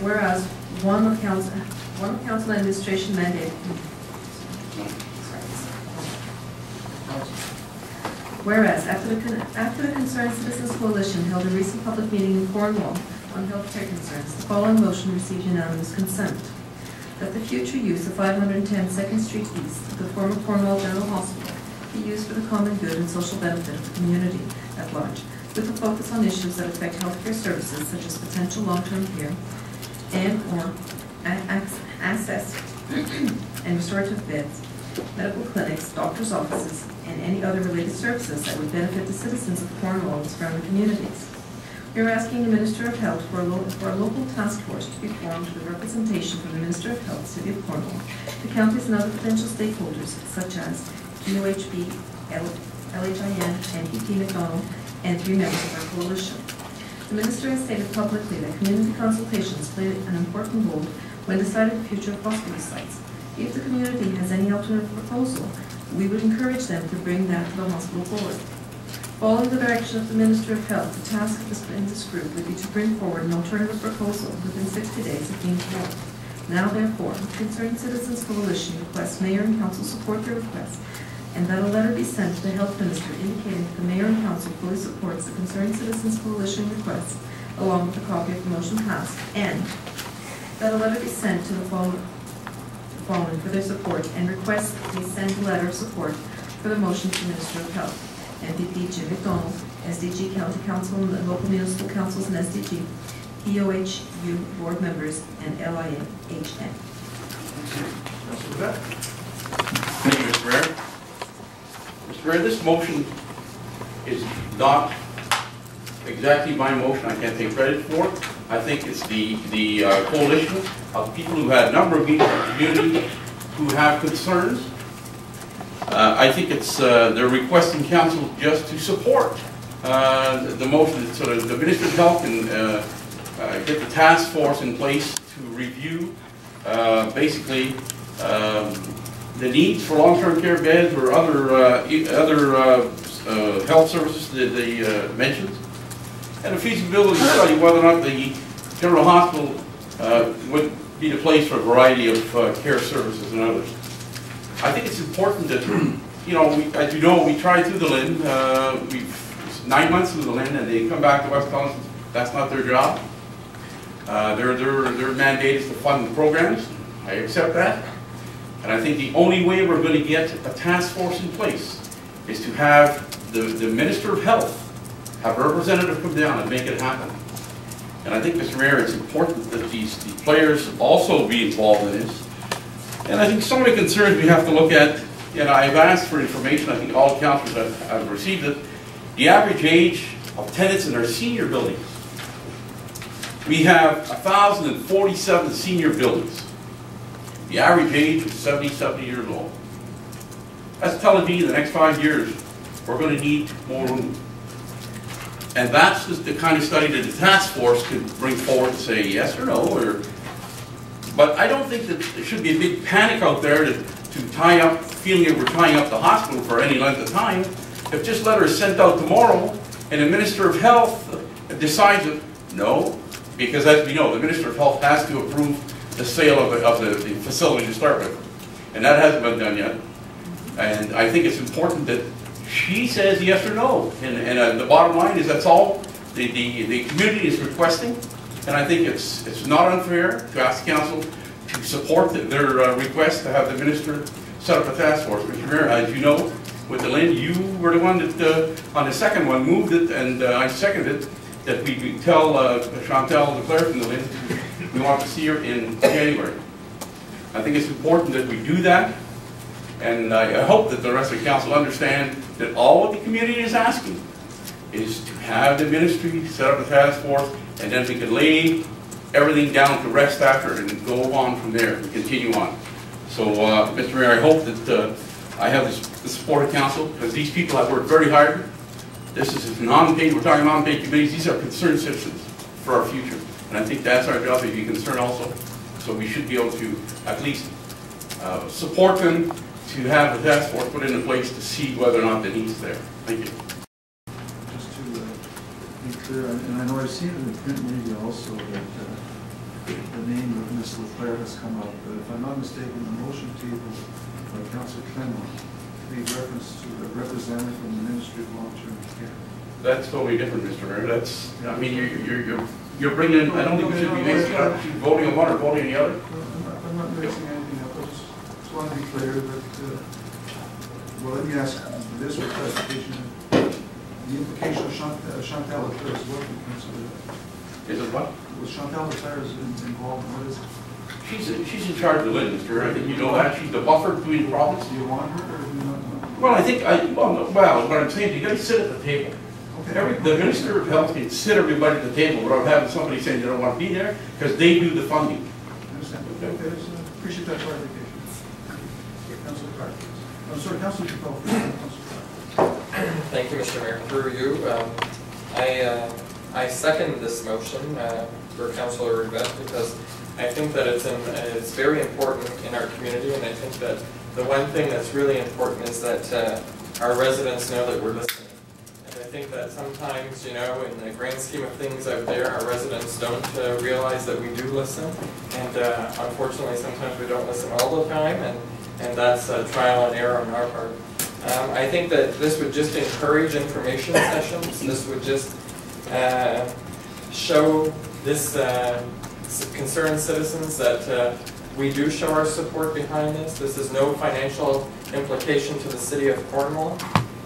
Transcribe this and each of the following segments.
Whereas one of council, one of council administration mandated. Whereas after the, after the Concerned Citizens Coalition held a recent public meeting in Cornwall on healthcare concerns, the following motion received unanimous consent. That the future use of 510 Second Street East, the former Cornwall General Hospital, be used for the common good and social benefit of the community at large, with a focus on issues that affect healthcare services such as potential long-term care and/or access and restorative beds, medical clinics, doctor's offices, and any other related services that would benefit the citizens of Cornwall and surrounding communities. We are asking the Minister of Health for a, lo- for a local task force to be formed with representation from the Minister of Health, City of Cornwall, the counties and other potential stakeholders such as QOHB, L- LHIN, MPP McDonell, and three members of our coalition. The minister has stated publicly that community consultations play an important role when deciding the future of hospital sites. If the community has any alternative proposal, we would encourage them to bring that to the hospital board. Following the direction of the Minister of Health, the task of this, in this group would be to bring forward an alternative proposal within 60 days of being formed. Now therefore, the Concerned Citizens Coalition requests Mayor and Council support their request and that a letter be sent to the Health Minister indicating that the Mayor and Council fully supports the Concerned Citizens Coalition request, along with a copy of the motion passed, and that a letter be sent to the follow- following for their support, and request they send a letter of support for the motion to the Minister of Health, MPP Jim McDonell, SDG County Council and local municipal councils and SDG, EOHU board members, and LHIN. Councilor Vet. Thank you, Mr. Mayor. Mayor, this motion is not exactly my motion, I can't take credit for it. I think it's the, the uh, coalition of people who had a number of meetings in the community who have concerns. Uh, I think it's, uh, they're requesting council just to support uh, the motion, so that the Minister of Health can uh, uh, get the task force in place to review uh, basically um, the needs for long-term care beds or other, uh, other uh, uh, health services that they mentioned. And a feasibility study whether or not the general hospital would be the place for a variety of care services and others. I think it's important that, you know, we- as you know, we tried through the LHIN, uh, we've, nine months through the LHIN, and they come back to West Collins, that's not their job. Uh, Their, their, their mandate is to fund the programs, I accept that. And I think the only way we're going to get a task force in place is to have the, the Minister of Health have a representative come down and make it happen. And I think, Mr. Mayor, it's important that these, the players also be involved in this. And I think some of the concerns we have to look at, and I've asked for information, I think all councilors have, have received it. The average age of tenants in our senior buildings. We have thousand and forty-seven senior buildings. The average age is 70, 70 years old. That's telling me the next five years, we're gonna need more room. And that's just the kind of study that the task force could bring forward and say yes or no, or, but I don't think that there should be a big panic out there to, to tie up, feeling that we're tying up the hospital for any length of time. If this letter is sent out tomorrow, and the Minister of Health decides that, no, because as we know, the Minister of Health has to approve the sale of, the- of the, the facility to start with. And that hasn't been done yet. And I think it's important that she says yes or no. And, and uh, the bottom line is that's all the, the, the community is requesting. And I think it's, it's not unfair to ask council to support the- their uh, request to have the minister set up a task force. Mr. Mayor, as you know, with the land, you were the one that, uh, on the second one, moved it, and uh, I seconded that we tell uh, Chantal Leclerc from the LHIN, we want to see her in January. I think it's important that we do that, and I hope that the rest of the council understand that all the community is asking is to have the ministry set up a task force, and then we can lay everything down to rest after and go on from there and continue on. So, uh, Mr. Mayor, I hope that uh, I have the support of council, because these people have worked very hard. This is non-paid, we're talking non-paid committees, these are concerned citizens for our future. And I think that's our job, to be concerned also. So we should be able to at least uh, support them, to have the task force put into place to see whether or not the needs there. Thank you. Just to uh, be clear, and I know I've seen it in print media also, that uh, the name of Ms. Leclerc has come up, but if I'm not mistaken, the motion table by Council Clement made reference to a representative from the Ministry of Long-Term Care. That's totally different, Mr. Mayor. That's, I mean, you're, you're, you're, you're bringing in, I don't think we should be voting on one or voting on the other. I'm not- mixing anything up, I just, just want to be clear that, uh, well, let me ask this for clarification. The implication of Chant- uh, Chantal Leclerc's work in Is it what? was Chantal Leclerc is involved, in what is it? She's, she's in charge of LHIN, Mr. I think you know that. She's the buffer between the province. Do you want her, or do you not want her? Well, I think, I, well, no, well, what I'm saying, is you gotta sit at the table. Okay. Every, the Minister of Health can sit everybody at the table without having somebody saying they don't want to be there, because they do the funding. I Understand, okay, okay, appreciate that clarification. Council Clark, please. I'm sorry, Council Dupelle, Thank you, Mr. Mayor. Through you, um, I, uh, I second this motion uh, for Councilor Rivette because I think that it's, in- it's very important in our community and I think that the one thing that's really important is that uh, our residents know that we're listening. Think that sometimes, you know, in the grand scheme of things out there, our residents don't uh, realize that we do listen. And uh, unfortunately, sometimes we don't listen all the time and, and that's a trial and error on our part. Um, I think that this would just encourage information sessions, this would just uh, show this uh, concerned citizens that uh, we do show our support behind this. This is no financial implication to the city of Cornwall.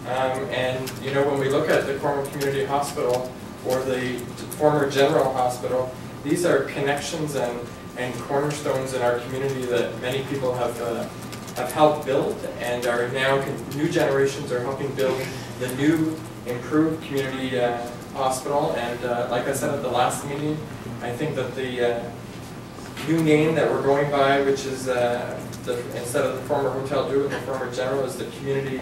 Um, And, you know, when we look at the Cornwall Community Hospital or the former General Hospital, these are connections and, and cornerstones in our community that many people have uh, have helped build and are now, new generations are helping build the new improved community uh, hospital. And uh, like I said at the last meeting, I think that the uh, new name that we're going by, which is, uh, the instead of the former Hotel Dieu, the former General, is the community,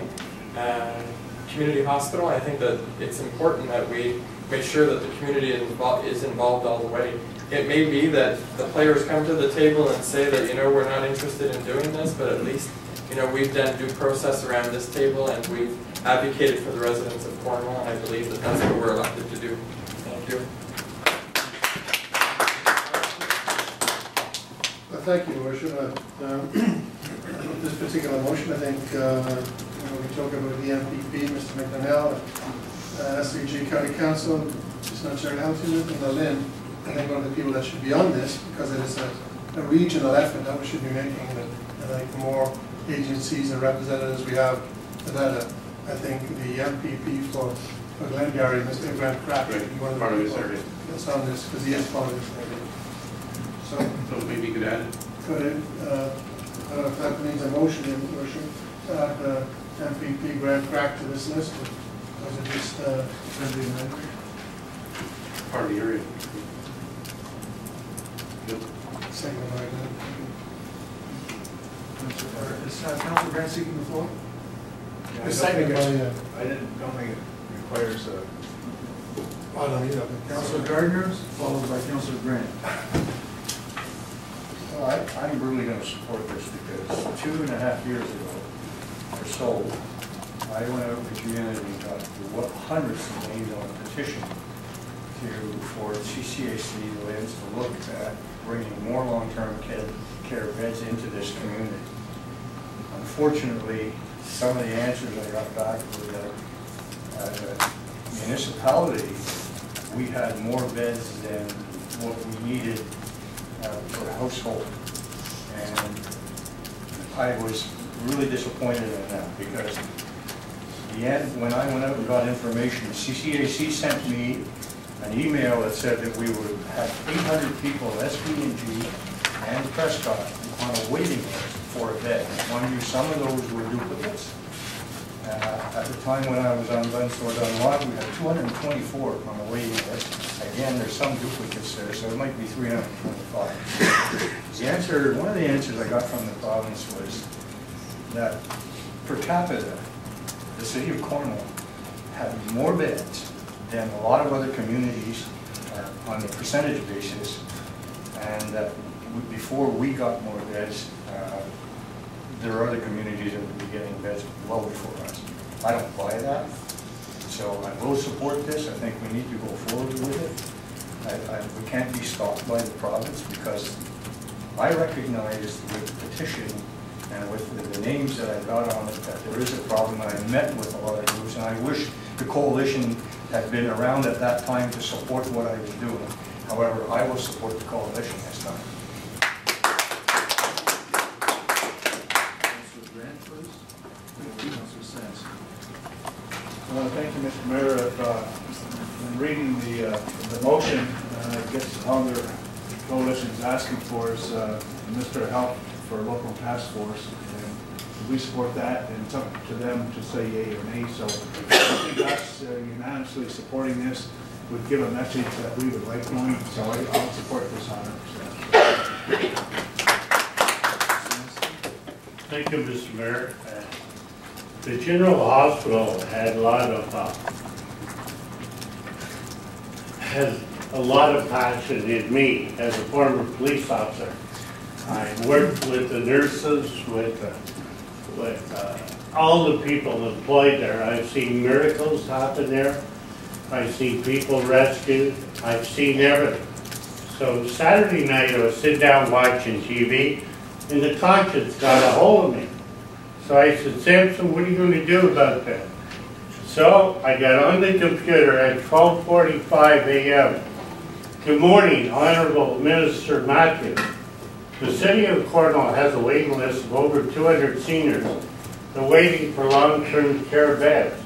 uh, community hospital. I think that it's important that we make sure that the community is involved, is involved all the way. It may be that the players come to the table and say that, you know, we're not interested in doing this, but at least, you know, we've done due process around this table and we've advocated for the residents of Cornwall, and I believe that that's what we're elected to do. Thank you. Uh, Thank you, Your Worship. Uh, um, This particular motion, I think, uh, we talk about the MPP, Mr. McDonell, uh, SDG County Council, Mr. Chair Hamilton, and the LHIN. I think one of the people that should be on this, because it is a a regional effort that we should be making, and and like the more agencies and representatives we have, the better. I think the MPP for for Glengarry, Mr. Grant should be one of the Part of this people area. that's on this, because he is part of this area. So, So maybe you could add it. Could it, uh, I don't know if that means a motion, Worship, to add the MPP Grant Crack to this list, or was it just uh, friendly amendment? part of the area. Second by Glenn. Council is uh, Council Grant seeking the floor? Yeah, I don't Second think by, it's- uh, I didn't, don't think it requires a, I don't either. Council Gardner, followed by Council Grant. well, I, I'm really gonna support this because two and a half years ago or so, I went out the community and got hundreds of names on a petition to, for CCAC lands to look at bringing more long-term care, care beds into this community. Unfortunately, some of the answers I got back were that uh, municipality, we had more beds than what we needed uh, per household. And I was really disappointed in that because the end, when I went out and got information, CCAC sent me an email that said that we would have 800 people, SB&G and Prescott, on a waiting list for a bed. Mind you, some of those were duplicates. Uh, At the time when I was on Glen Stor Dun Lodge, we had 224 on the waiting list. Again, there's some duplicates there, so it might be 325. The answer, one of the answers I got from the province was that per capita, the city of Cornwall had more beds than a lot of other communities uh, on a percentage basis, and that before we got more beds, uh, there are other communities that would be getting beds well before us. I don't buy that. So I will support this, I think we need to go forward with it. I, I, we can't be stopped by the province because I recognize the petition and with the- the names that I got on it, that there is a problem, and I met with a lot of groups, and I wish the coalition had been around at that time to support what I was doing. However, I will support the coalition this time. Councilor Grant, please. Councilor Sampson. Uh, Thank you, Mr. Mayor. If, uh, In reading the, uh, the motion, uh, I guess all the coalition is asking for is uh, Mr. Help for a local task force. And we support that, and it's up to them to say yay or nay. So I think us uh, unanimously supporting this would give a message that we would like going, so I- I'll support this hundred percent. Thank you, Mr. Mayor. The General Hospital had a lot of, uh, has a lot of passion in me as a former police officer. I worked with the nurses, with, uh, with uh, all the people employed there. I've seen miracles happen there. I've seen people rescued. I've seen everything. So Saturday night, I was sitting down watching TV, and the conscience got a hold of me. So I said, Samson, what are you going to do about that? So I got on the computer at 12:45 a.m. Good morning, Honorable Minister Matthews. The city of Cornwall has a waiting list of over 200 seniors that are waiting for long-term care beds.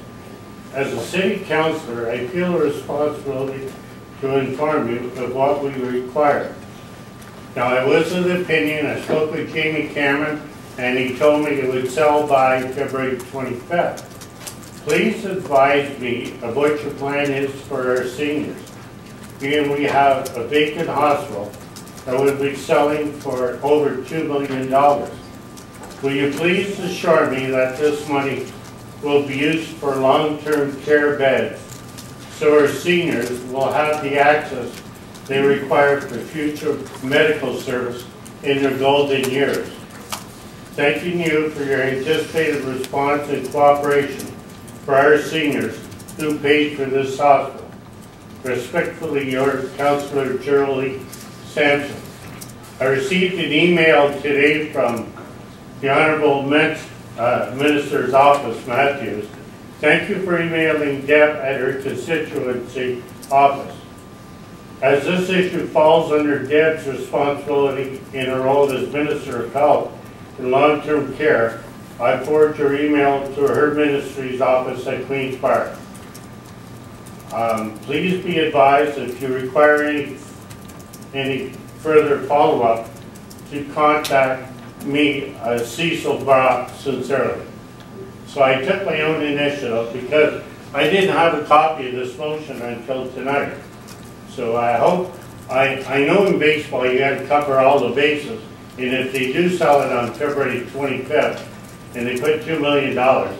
As a city councilor, I feel a responsibility to inform you of what we require. Now, I was of the opinion, I spoke with Jamie Cameron, and he told me it would sell by February 25th. Please advise me of what your plan is for our seniors. Being we have a vacant hospital that would be selling for over $2 million. Will you please assure me that this money will be used for long-term care beds so our seniors will have the access they require for future medical service in their golden years? Thanking you for your anticipated response and cooperation for our seniors who paid for this hospital. Respectfully, your Councillor Shirley Sampson. I received an email today from the Honorable uh, Minister's Office, Matthews. Thank you for emailing Deb at her constituency office. As this issue falls under Deb's responsibility in her role as Minister of Health and Long-Term Care, I forward your email to her ministry's office at Queen's Park. Um, Please be advised if you require any, any further follow-up to contact me, uh, Cecil Brock, sincerely. So I took my own initiative because I didn't have a copy of this motion until tonight. So I hope, I, I know in baseball you have to cover all the bases, and if they do sell it on February twenty-fifth, and they put two million dollars,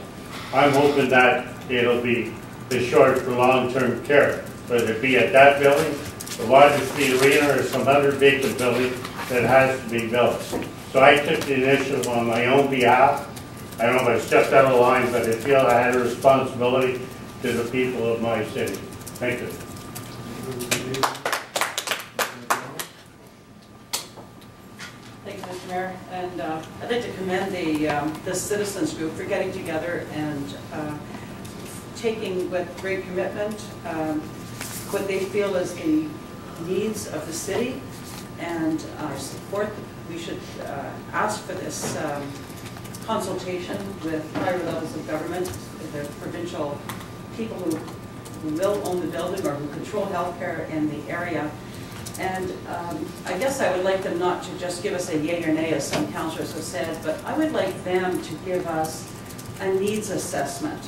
I'm hoping that it'll be assured for long-term care, whether it be at that building, the Street Arena, or some other vacant building that has to be built. So I took the initiative on my own behalf. I don't know if I stepped out of line, but I feel I had a responsibility to the people of my city. Thank you. Thank you, Mr. Mayor. And uh, I'd like to commend the, um, the citizens group for getting together and uh, taking with great commitment um, what they feel is the needs of the city and uh, support. We should uh, ask for this um, consultation with higher levels of government, the provincial people who who will own the building or who control healthcare in the area. And um, I guess I would like them not to just give us a yay or nay, as some councillors have said, but I would like them to give us a needs assessment.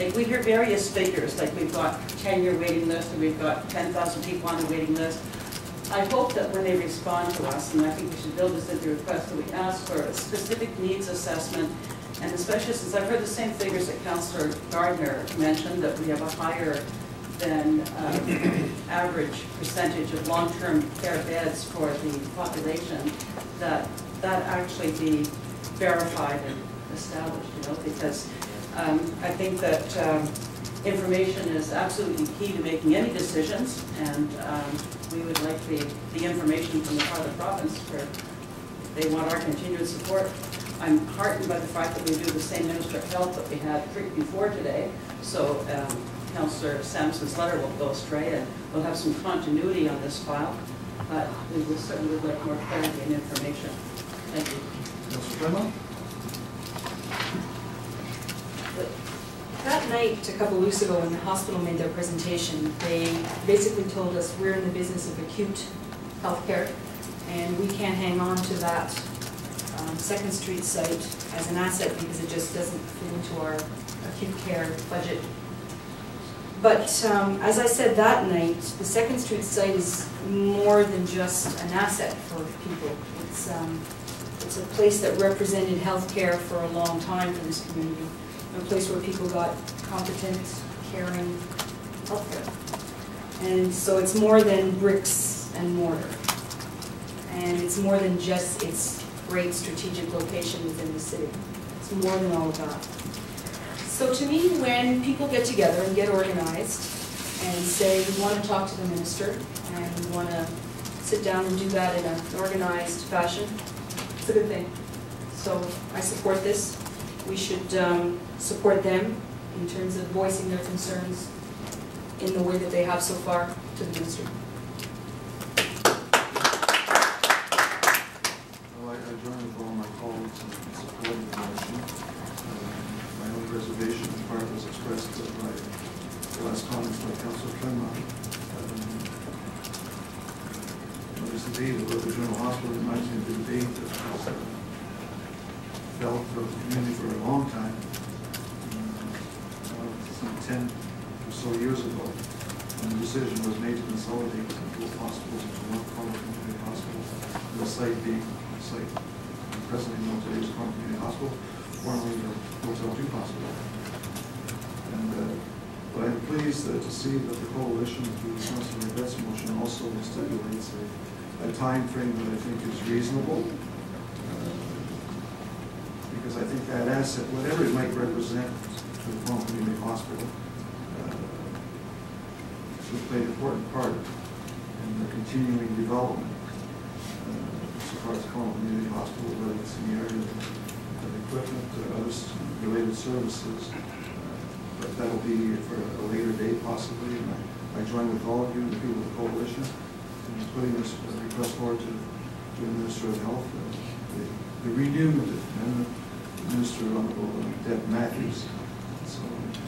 Like, we hear various figures, like we've got 10-year waiting list, and we've got 10,000 people on the waiting list. I hope that when they respond to us, and I think we should build this into a request, that we ask for a specific needs assessment, and especially since I've heard the same figures that Councillor Gardner mentioned, that we have a higher than um, average percentage of long-term care beds for the population, that that actually be verified and established, you know, because um, I think that um, information is absolutely key to making any decisions, and um, we would like the, the information from the part of the province where they want our continued support. I'm heartened by the fact that we do the same Minister of Health that we had before today, so um, Councillor Sampson's letter won't go astray, and we'll have some continuity on this file, but we would certainly like more clarity and information. Thank you. Councilor Clement? That night, a couple weeks ago, when the hospital made their presentation, they basically told us we're in the business of acute healthcare, and we can't hang on to that um, Second Street site as an asset because it just doesn't fit into our acute care budget. But um, as I said that night, the Second Street site is more than just an asset for people. It's, um, it's a place that represented healthcare for a long time for this community a place where people got competent, caring healthcare. And so it's more than bricks and mortar. And it's more than just its great strategic location within the city. It's more than all of that. So to me, when people get together and get organized and say, we want to talk to the minister and we want to sit down and do that in an organized fashion, it's a good thing. So I support this. We should um, support them in terms of voicing their concerns in the way that they have so far to the ministry. Well, I I join with all my colleagues in supporting the motion. Um, My own reservation, in part was expressed uh, by the last comments by Councilor Clement. Um, This debate about the general hospital reminds me of the debate that was uh, felt for the community for a long time. Um, uh, Some ten or so years ago, when the decision was made to consolidate both hospitals into one Cornwall Community Hospital, the site being the site presently known today as Cornwall Community Hospital, formerly the Hotel Dieu Hospital. And, uh, but I'm pleased uh, to see that the coalition through Councilor Rivette's motion also stipulates a, a timeframe that I think is reasonable. Uh, Because I think that asset, whatever it might represent to the Cornwall Community Hospital, uh, will play an important part in the continuing development uh, so far as Cornwall Community Hospital, whether it's in the area of equipment, uh, other related services. Uh, But that'll be for a later date possibly, I, join with all of you, the people of the coalition, in putting this uh, request forward to, the Minister of Health, uh, the- the renewed and the Minister Honorable Deb Matthews. So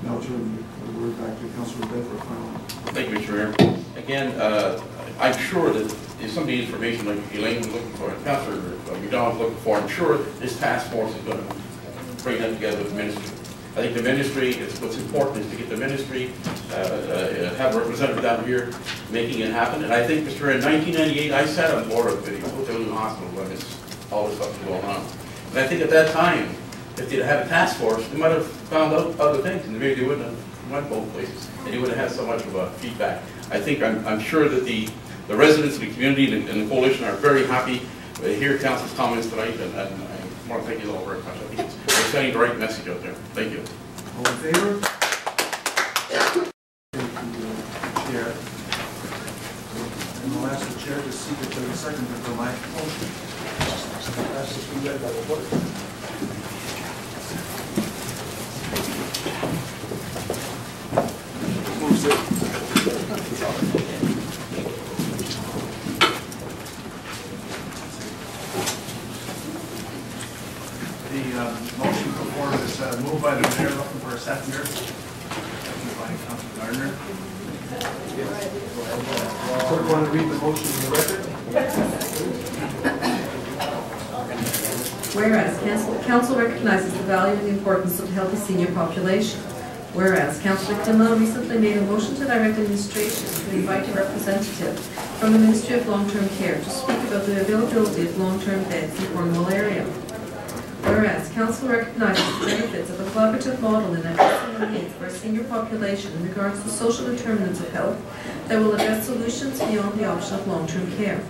now turn the word back to Councilor Deb for a final Thank you, Mr. Mayor. Again, uh, I'm sure that if some of the information like Elaine was looking for, and Councilor McDonald's looking for, I'm sure this task force is going to bring them together with the ministry. I think the ministry, is what's important is to get the ministry, uh, uh, have a representative down here making it happen. And I think, Mr. In 1998, I sat on board of the Hotel Dieu Hospital when this, all this stuff was going on. And I think at that time, if they'd had a task force, they might have found out other things, and maybe they wouldn't have went both places, and you wouldn't have had so much of a feedback. I think, I'm, I'm sure that the, the residents of the community and and the coalition are very happy to hear council's comments tonight, and, and I want to thank you all very much. I sending the right message out there. Thank you. All in favor? Thank you, uh, Chair. And I'll ask the chair to seek a second for my motion. Ask this be read by the clerk. Moves it. The um, motion before is uh, moved by the mayor, looking for a seconder. Seconded by Gardner. Clerk, want to read the motion in the record? Whereas council, council recognizes the value and the importance of healthy senior population. Whereas Councillor Clement recently made a motion to direct administration to invite a representative from the Ministry of Long-Term Care to speak about the availability of long-term beds in Cornwall area. Whereas council recognizes the benefits of a collaborative model in addressing the needs for a senior population in regards to social determinants of health that will address solutions beyond the option of long-term care.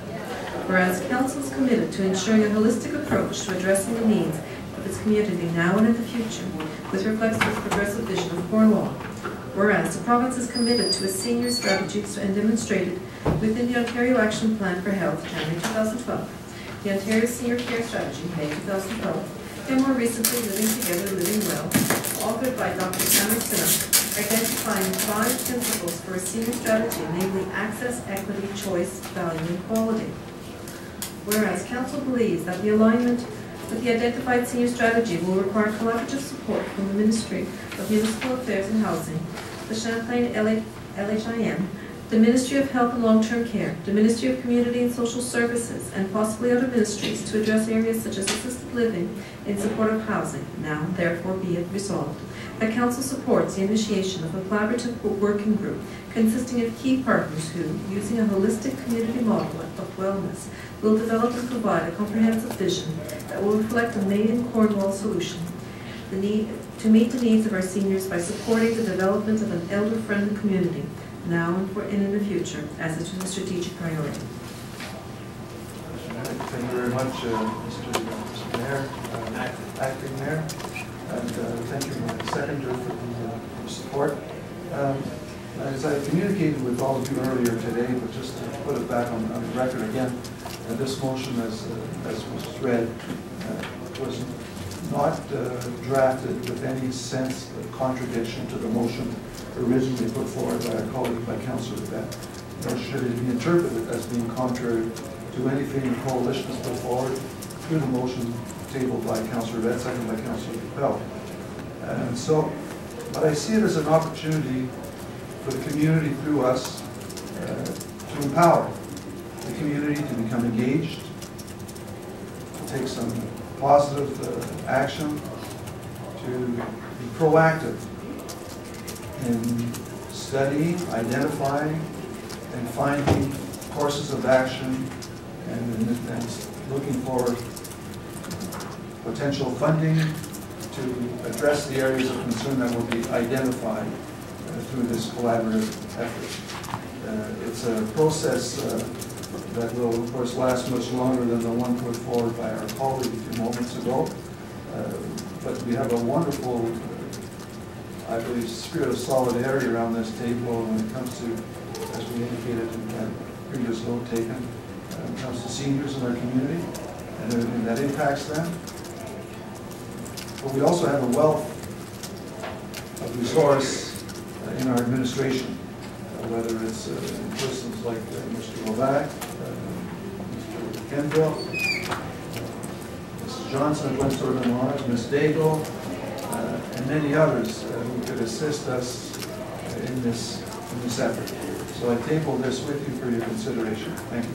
Whereas council is committed to ensuring a holistic approach to addressing the needs of its community now and in the future, with reflects progressive vision of Cornwall. Whereas the province is committed to a senior strategy and demonstrated within the Ontario Action Plan for Health, January 2012, the Ontario Senior Care Strategy, May 2012, more recently, Living Together, Living Well, authored by Dr. Cameron Sinha, identifying five principles for a senior strategy, namely access, equity, choice, value, and quality. Whereas council believes that the alignment with the identified senior strategy will require collaborative support from the Ministry of Municipal Affairs and Housing, the Champlain LA LHIN, the Ministry of Health and Long-Term Care, the Ministry of Community and Social Services, and possibly other ministries to address areas such as assisted living in support of housing. Now, therefore, be it resolved that council supports the initiation of a collaborative working group consisting of key partners who, using a holistic community model of wellness, will develop and provide a comprehensive vision that will reflect a made in Cornwall solution the need, to meet the needs of our seniors by supporting the development of an elder-friendly community, now and in the future, as a strategic priority. Thank you very much, uh, Mr. Mr. Mayor, uh, Acting Mayor, and uh, thank you, uh, for the uh, for support. Um, As I communicated with all of you earlier today, but just to put it back on on the record again, uh, this motion, as uh, as was read, uh, was not uh, drafted with any sense of contradiction to the motion originally put forward by our colleague, by Councillor Rivette, nor should it be interpreted as being contrary to anything the coalition has put forward through the motion tabled by Councillor Rivette, seconded by Councillor Bell. And so, but I see it as an opportunity for the community through us uh, to empower the community to become engaged, to take some positive uh, action, to be proactive in studying, identifying, and finding courses of action and, and looking for potential funding to address the areas of concern that will be identified uh, through this collaborative effort. Uh, it's a process uh, that will, of course, last much longer than the one put forward by our colleague a few moments ago. Uh, but we have a wonderful, uh, I believe, spirit of solidarity around this table when it comes to, as we indicated in that previous vote taken, uh, when it comes to seniors in our community and everything that impacts them. But we also have a wealth of resource uh, in our administration, whether it's uh, in persons like uh, Mr. Levac, uh, Mr. Kenville, Mrs. Johnson, Glen Stor Dun Lodge, Ms. Daigle, uh, and many others uh, who could assist us uh, in this, in this effort. So I table this with you for your consideration. Thank you.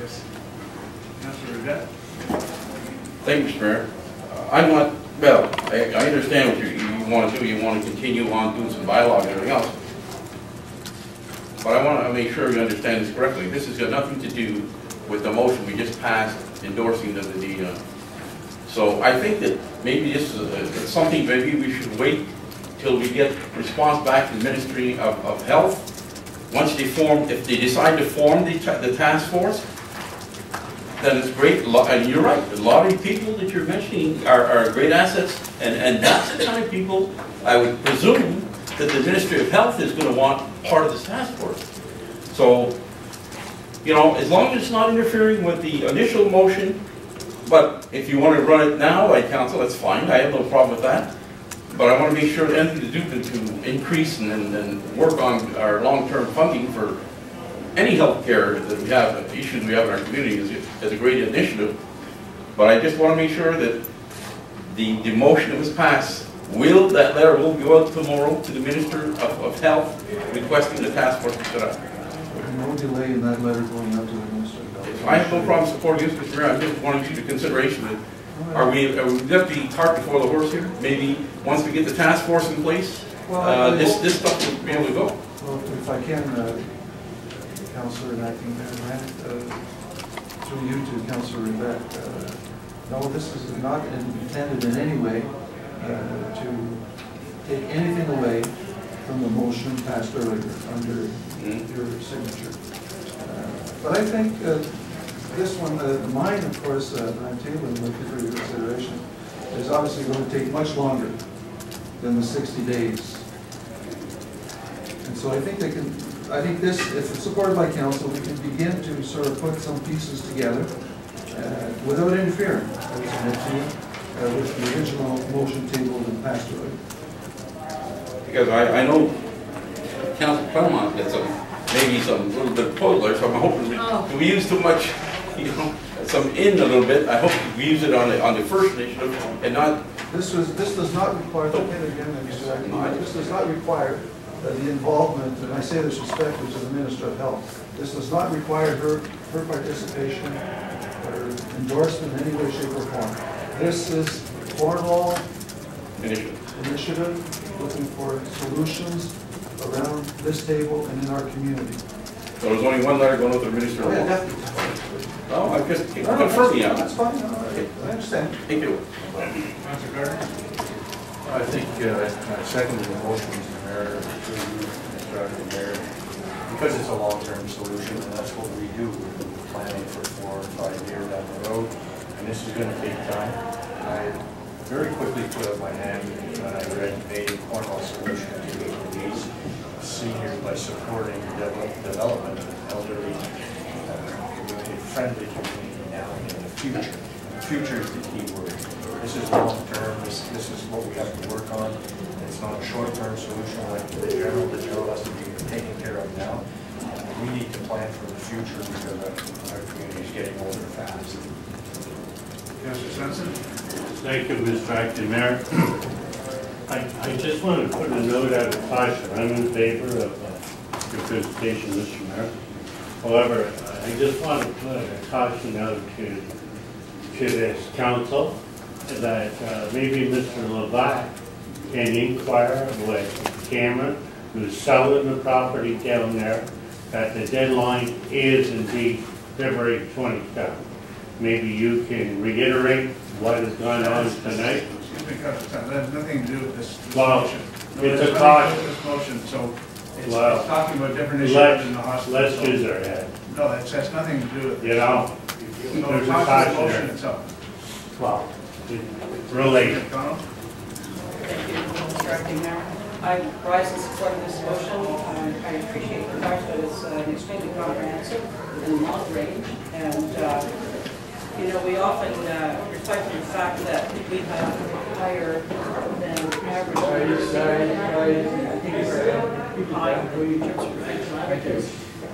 Yes. Councillor Rivette? Thank you, Mr. Mayor. Uh, I'm not, well, I, I understand what you, you want to do, you want to continue on doing some bylaws and everything else. But I want to make sure you understand this correctly. This has got nothing to do with the motion we just passed endorsing the, the, uh, so I think that maybe this is a- it's something, maybe we should wait till we get response back from the Ministry of, of Health. Once they form, if they decide to form the, the task force, then it's great, and you're right, a lot of people that you're mentioning are, are great assets, and, and that's the kind of people, I would presume, that the Ministry of Health is gonna want part of this task force. So, you know, as long as it's not interfering with the initial motion, but if you wanna run it now, like council, that's fine, I have no problem with that. But I wanna make sure anything to do to, to increase and, and- work on our long-term funding for any healthcare that we have, the issues we have in our community is, is a great initiative. But I just want to make sure that the, the motion that was passed, will, that letter will go out tomorrow to the Minister of, of Health requesting the task force to set up. No delay in that letter going out to the Minister of Health. I have no problem supporting this, Mr. Mayor, I just want to the consideration that, are we, are we left the cart before the horse here? Maybe, once we get the task force in place, Well, uh, this, this stuff will be able to go. Well, if I can, uh, Councillor and Acting Mayor Grant, uh, through you to Councillor Rivette, uh, no, this is not intended in any way uh, to take anything away from the motion passed earlier under Mm. your signature. Uh, But I think uh, this one, uh, mine, of course, uh, I'm tabling with for your consideration, is obviously going to take much longer than the 60 days And so I think they can, I think this, if it's supported by council, we can begin to sort of put some pieces together uh, without interfering, I would submit to you, uh, with the original motion tabled and passed already. Because I, I know Council Clement had some, maybe some little bit of puzzler, so I'm hoping, we- Oh. do we use too much, you know, some in a little bit? I hope we use it on the, on the first initiative and not, This was, this does not require, look at it again, Mr. Acting, this does not require uh, the involvement, and I say this respectfully to the Minister of Health. This does not require her, her participation or endorsement in any way, shape, or form. This is Cornwall initiative. initiative, looking for solutions around this table and in our community. So there's only one letter going with the Minister of Health. definitely. Oh, I just confirm me on That's that. fine, all right, I understand. Thank you. Councilor Carter? I think uh, I seconded the motion, Mr. Mayor, to you, Mr. Acting Mayor, because it's a long-term solution, and that's what we do. We're planning for four or five years down the road, and this is gonna take time. I very quickly put up my hand when I read the Cornwall solution to the of seniors by supporting devel- development of elderly, uh, community-friendly community now and in the future. Future is the key word. This is long-term, this, this is what we have to work on. It's not a short-term solution like the general, the general has to be taken care of now. We need to plan for the future because our, our community is getting older fast. Councilor Swenson? Thank you, Mr. Acting Mayor. I, I just want to put a note out of caution. I'm in favor of uh, your presentation, Mr. Mayor. However, I just want to put a caution out to, to this council that uh, maybe Mr. Levac can inquire with Cameron, who's selling the property down there, that the deadline is indeed February 27th. Maybe you can reiterate what has gone on tonight? Excuse me, that has nothing to do with this this Well, motion. No, it's a nothing caution. This motion, so it's Well, it's talking about different issues Let's, in the hospital. let's so- use our head, No, that has nothing to do with. you know? No, There's it's a not the caution motion there. itself. Well, related. McDonald? Thank you, Mr. Acting Mayor. I rise in support of this motion. Um, I appreciate the fact that it's uh, extremely comprehensive and long range. And, uh, you know, we often uh, reflect on the fact that we have higher than average. High in terms of prevention averages.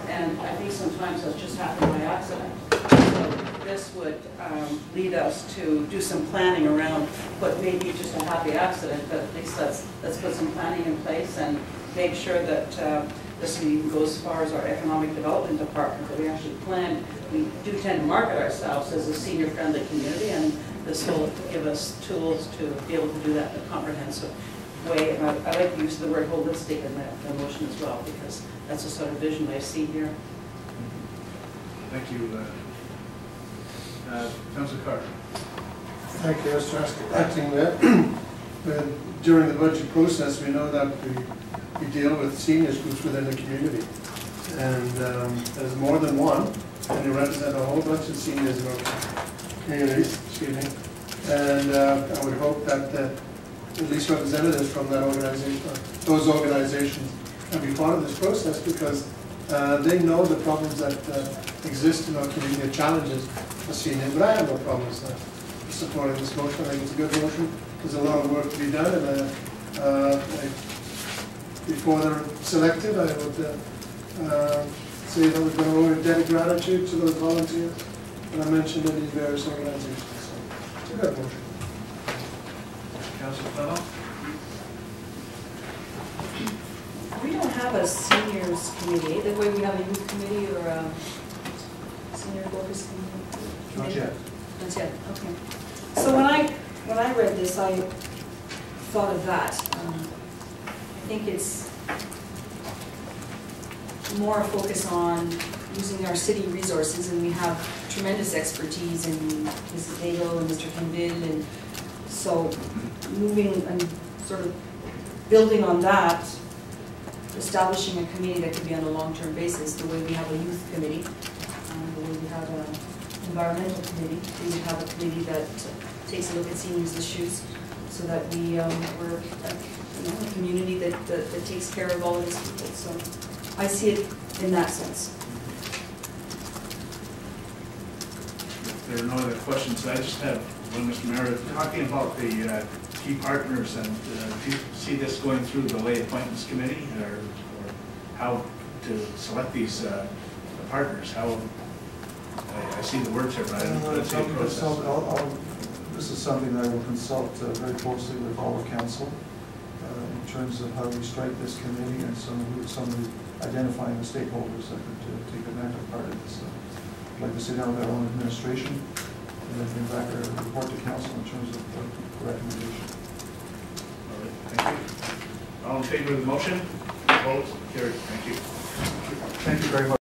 And I think sometimes that's just happened by accident. So This would um, lead us to do some planning around what may be just a happy accident, but at least let's, let's put some planning in place and make sure that uh, this even go as far as our economic development department, that we actually plan. We do tend to market ourselves as a senior-friendly community, and this will give us tools to be able to do that in a comprehensive way. And I I like to use the word holistic in that the motion as well, because that's the sort of vision I see here. Thank you. uh, uh, Councilor Carter? Thank you, Mr. Acting Mayor. Uh, During the budget process, we know that we, we deal with seniors groups within the community. And um, there's more than one, and you represent a whole bunch of seniors our communities, excuse me. And uh, I would hope that uh, at least representatives from that organization, uh, those organizations, can be part of this process because uh, they know the problems that uh, exist in our community, the challenges for seniors. But I have no problems uh, supporting this motion. I think it's a good motion. There's a lot of work to be done, and uh, before they're selected, I would say that we're going to owe a debt of gratitude to those volunteers that I mentioned in these various organizations. So It's a good motion. Councilor Fennell? We don't have a seniors committee, the way we have a youth committee or a senior focus committee. Not yet. Not yet, okay. So when I, when I read this, I thought of that. Um, I think it's more a focus on using our city resources, and we have tremendous expertise in Mrs. Daigle and Mr. Canville, and so moving and sort of building on that, establishing a committee that could be on a long-term basis, the way we have a youth committee, um, the way we have an environmental committee, we have a committee that takes a look at seniors' issues, so that we, um, we're, like, you know, a community that that, that takes care of all of these people. So I see it in that sense. If there are no other questions, I just have one, Mr. Mayor, talking about the uh, key partners, and uh, do you see this going through the lay appointments committee, or or how to select these uh, partners? How, I I see the words here, but I don't see a I'll consult- process. I'll- I'll- This is something that I will consult uh, very closely with all of council in terms of how we strike this committee and some, who- some of the identifying the stakeholders that could uh, take an active part in this. Uh, I'd like to sit down with our own administration and then bring back a report to council in terms of the recommendation. All right, Thank you. All in favor of the motion? Opposed? Carried. Thank you. Thank you very much.